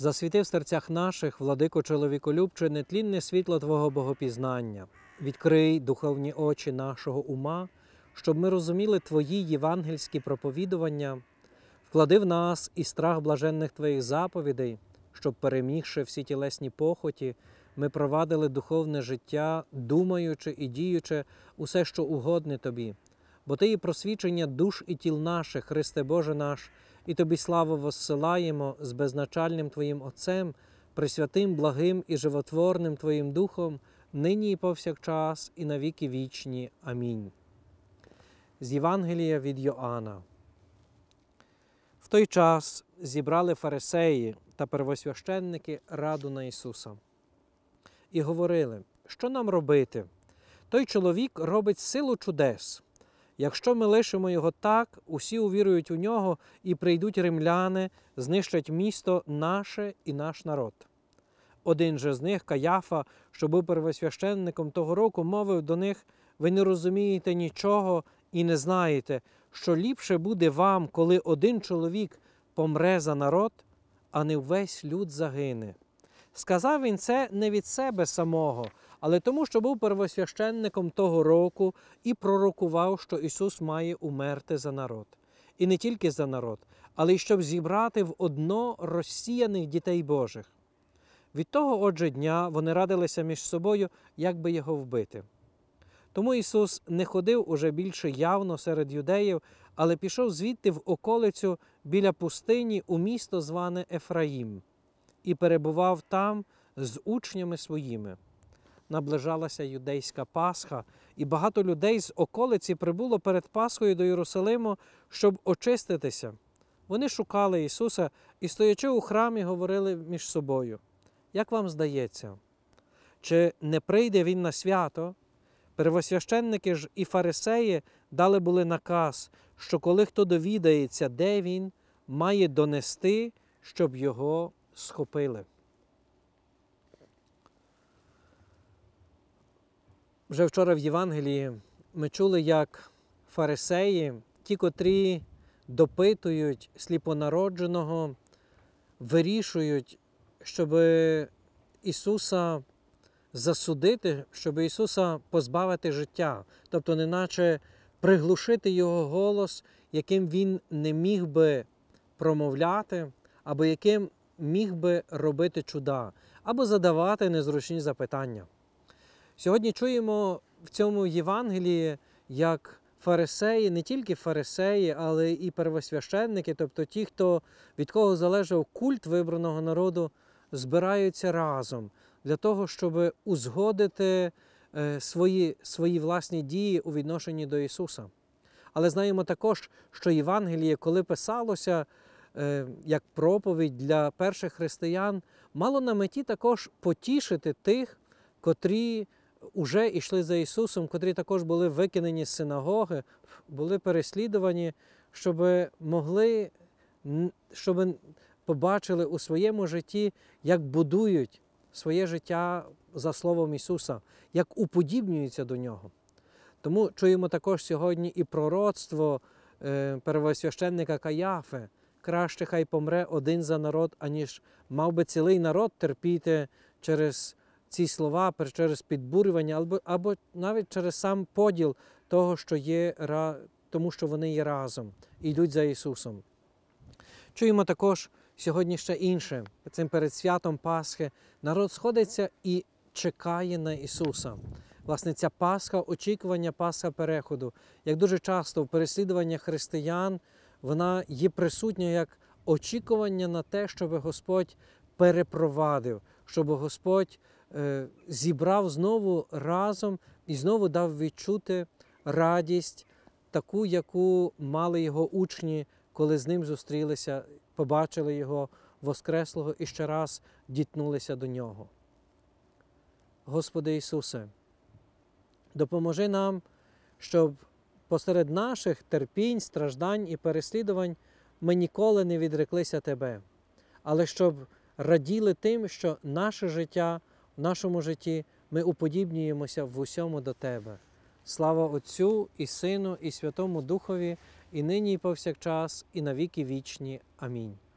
Засвіти в серцях наших, владико чоловіколюбче, нетлінне світло Твого богопізнання. Відкрий духовні очі нашого ума, щоб ми розуміли Твої євангельські проповідування, вклади в нас і страх блаженних Твоїх заповідей, щоб, перемігши всі тілесні похоті, ми провадили духовне життя, думаючи і діючи усе, що угодне Тобі. Бо Ти є просвічення душ і тіл наших, Христе Боже наш, і Тобі славу воссилаємо з безначальним Твоїм Отцем, пресвятим, благим і животворним Твоїм Духом, нині і повсякчас, і на віки вічні. Амінь. З Євангелія від Йоанна. В той час зібрали фарисеї та первосвященники раду на Ісуса і говорили, що нам робити? Той чоловік робить силу чудес. Якщо ми лишимо його так, усі увірують у нього і прийдуть римляни, знищать місто наше і наш народ. Один же з них, Каяфа, що був первосвященником того року, мовив до них: ви не розумієте нічого і не знаєте, що ліпше буде вам, коли один чоловік помре за народ, а не весь люд загине. Сказав він це не від себе самого, але тому, що був первосвященником того року і пророкував, що Ісус має умерти за народ. І не тільки за народ, але й щоб зібрати в одно розсіяних дітей Божих. Від того, отже, дня вони радилися між собою, як би його вбити. Тому Ісус не ходив уже більше явно серед юдеїв, але пішов звідти в околицю біля пустині у місто, зване Ефраїм, і перебував там з учнями своїми наближалася юдейська Пасха, і багато людей з околиці прибуло перед Пасхою до Єрусалиму, щоб очиститися. Вони шукали Ісуса і, стоячи у храмі, говорили між собою. Як вам здається, чи не прийде Він на свято? Первосвященники ж і фарисеї дали були наказ, що коли хто довідається, де він, має донести, щоб його схопили. Вже вчора в Євангелії ми чули, як фарисеї, ті, котрі допитують сліпонародженого, вирішують, щоб Ісуса засудити, щоб Ісуса позбавити життя, тобто, неначе приглушити Його голос, яким Він не міг би промовляти, або яким міг би робити чуда, або задавати незручні запитання. Сьогодні чуємо в цьому Євангелії, як фарисеї, не тільки фарисеї, але і первосвященники, тобто ті, хто від кого залежав культ вибраного народу, збираються разом для того, щоб узгодити свої, свої власні дії у відношенні до Ісуса. Але знаємо також, що Євангеліє, коли писалося як проповідь для перших християн, мало на меті також потішити тих, котрі уже йшли за Ісусом, котрі також були викинені з синагоги, були переслідувані, щоб могли, щоб побачили у своєму житті, як будують своє життя за Словом Ісуса, як уподібнюються до Нього. Тому чуємо також сьогодні і пророцтво первосвященника Каяфи. Краще хай помре один за народ, аніж мав би цілий народ терпіти через ці слова через підбурювання, або або навіть через сам поділ того, що є тому, що вони є разом і йдуть за Ісусом. Чуємо також сьогодні ще інше. Цим перед святом Пасхи народ сходиться і чекає на Ісуса. Власне, ця Пасха, очікування Пасха переходу, як дуже часто в переслідуваннях християн, вона є присутня як очікування на те, щоб Господь перепровадив, щоб Господь зібрав знову разом і знову дав відчути радість, таку, яку мали його учні, коли з ним зустрілися, побачили його Воскреслого і ще раз дітнулися до нього. Господи Ісусе, допоможи нам, щоб посеред наших терпінь, страждань і переслідувань ми ніколи не відреклися Тебе, але щоб раділи тим, що наше життя в нашому житті ми уподібнюємося в усьому до Тебе. Слава Отцю і Сину, і Святому Духові, і нині, і повсякчас, і на віки вічні. Амінь.